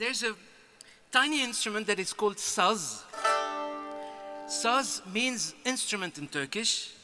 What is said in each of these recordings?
There's a tiny instrument that is called saz. Saz means instrument in Turkish.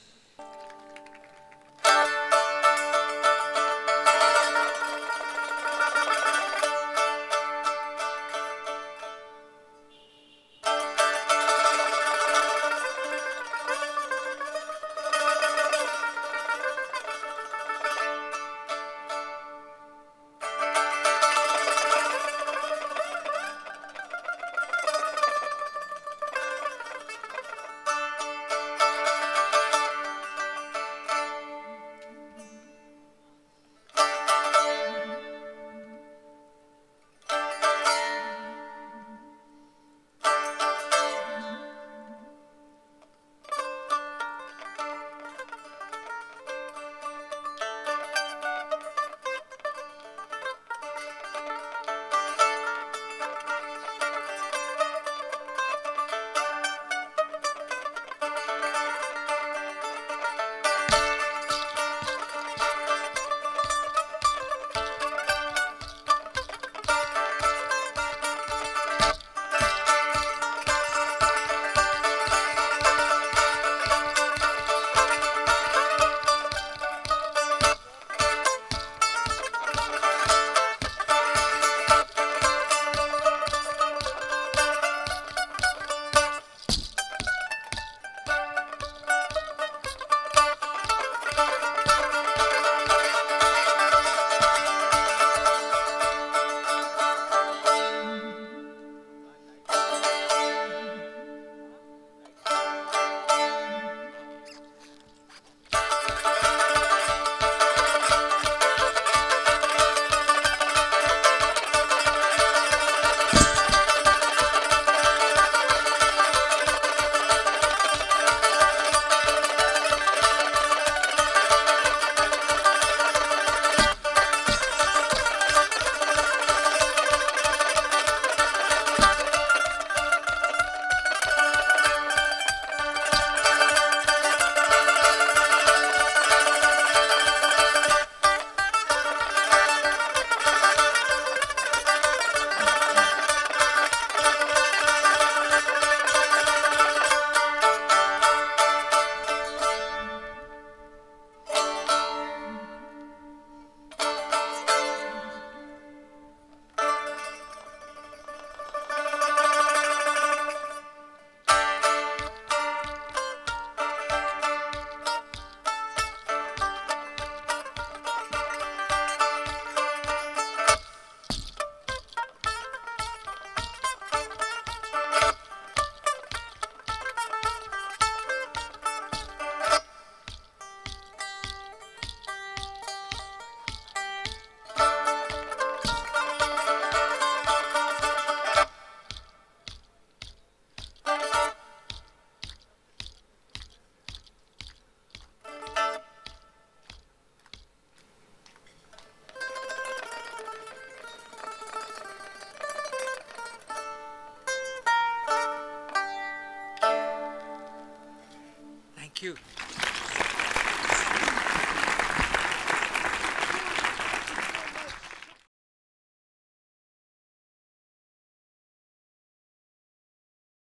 Thank you.